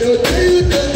Eu